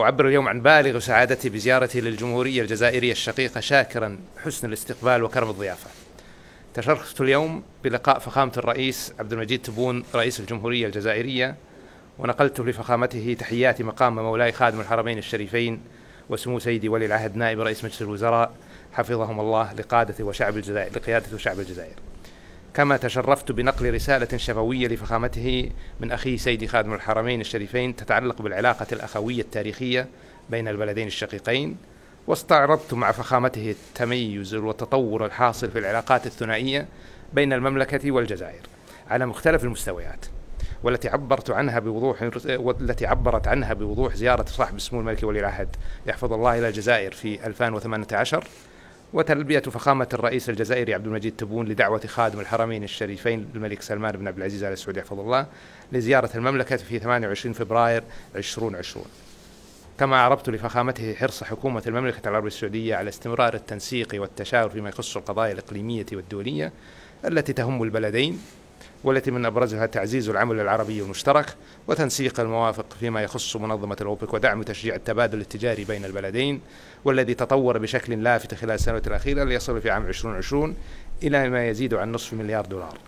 أعبر اليوم عن بالغ سعادتي بزيارتي للجمهورية الجزائرية الشقيقة شاكرا حسن الاستقبال وكرم الضيافة. تشرفت اليوم بلقاء فخامة الرئيس عبد المجيد تبون رئيس الجمهورية الجزائرية ونقلت لفخامته تحيات مقام مولاي خادم الحرمين الشريفين وسمو سيدي ولي العهد نائب رئيس مجلس الوزراء حفظهم الله لقادة وشعب الجزائر لقيادة وشعب الجزائر. كما تشرفت بنقل رسالة شفوية لفخامته من أخي سيدي خادم الحرمين الشريفين تتعلق بالعلاقة الأخوية التاريخية بين البلدين الشقيقين واستعرضت مع فخامته التميز والتطور الحاصل في العلاقات الثنائية بين المملكة والجزائر على مختلف المستويات والتي عبرت عنها بوضوح والتي عبرت عنها بوضوح زيارة صاحب السمو الملكي ولي العهد يحفظ الله إلى الجزائر في 2018 وتلبية فخامة الرئيس الجزائري عبد المجيد تبون لدعوة خادم الحرمين الشريفين الملك سلمان بن عبد العزيز آل سعود يحفظ الله لزيارة المملكة في 28 فبراير 2020 كما عربت لفخامته حرص حكومة المملكة العربية السعودية على استمرار التنسيق والتشاور فيما يخص القضايا الإقليمية والدولية التي تهم البلدين والتي من أبرزها تعزيز العمل العربي المشترك وتنسيق الموافق فيما يخص منظمة الأوبك ودعم وتشجيع التبادل التجاري بين البلدين والذي تطور بشكل لافت خلال السنوات الأخيرة ليصل في عام 2020 إلى ما يزيد عن نصف مليار دولار.